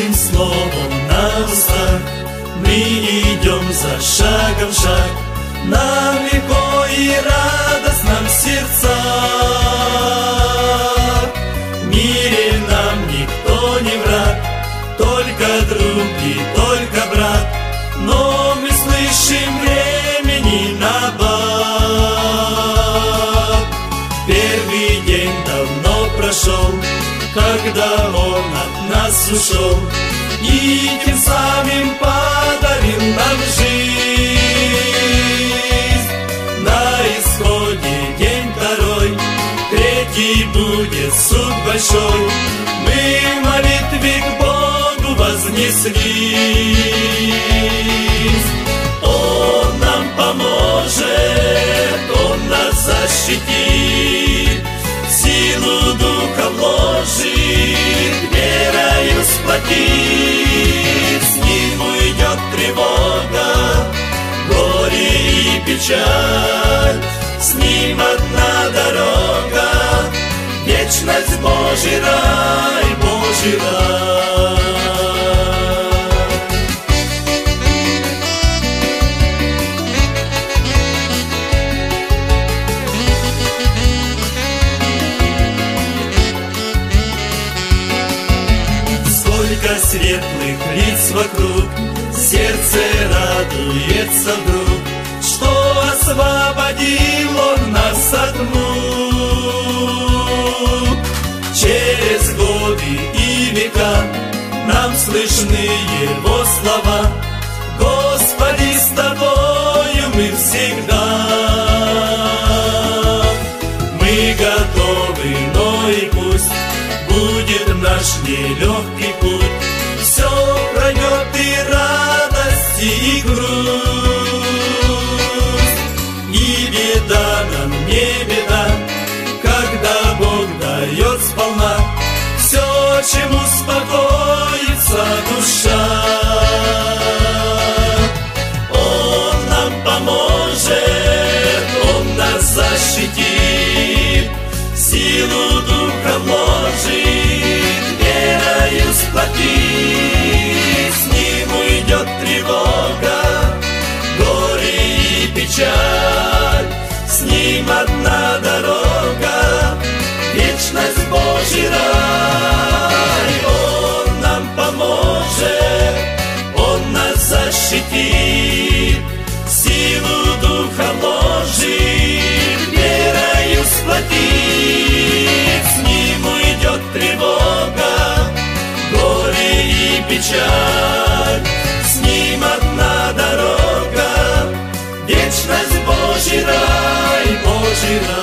Божьим словом на устах Мы идем за шагом шаг. Нам легко и радостно в сердцах. В мире нам никто не враг Только друг и только брат. Но мы слышим времени когда Он от нас ушел И тем самым подарил нам жизнь. На исходе день второй, третий будет суд большой. Мы молитве к Богу вознеслись. Он нам поможет, Он нас защитит, печаль. С Ним одна дорога, вечность Божий рай, Божий рай. Сколько светлых лиц вокруг, сердце радуется вдруг, освободил он нас от мук. Через годы и века нам слышны его слова. Господи, с тобою мы всегда. Мы готовы, но и пусть будет наш нелегкий путь. Защитит, силу Духа вложит, верою сплотит. С Ним уйдет тревога, горе и печаль. С Ним одна дорога, вечность Божий рай. Он нам поможет, Он нас защитит, печаль, с ним одна дорога, вечность Божий рай, Божий рай.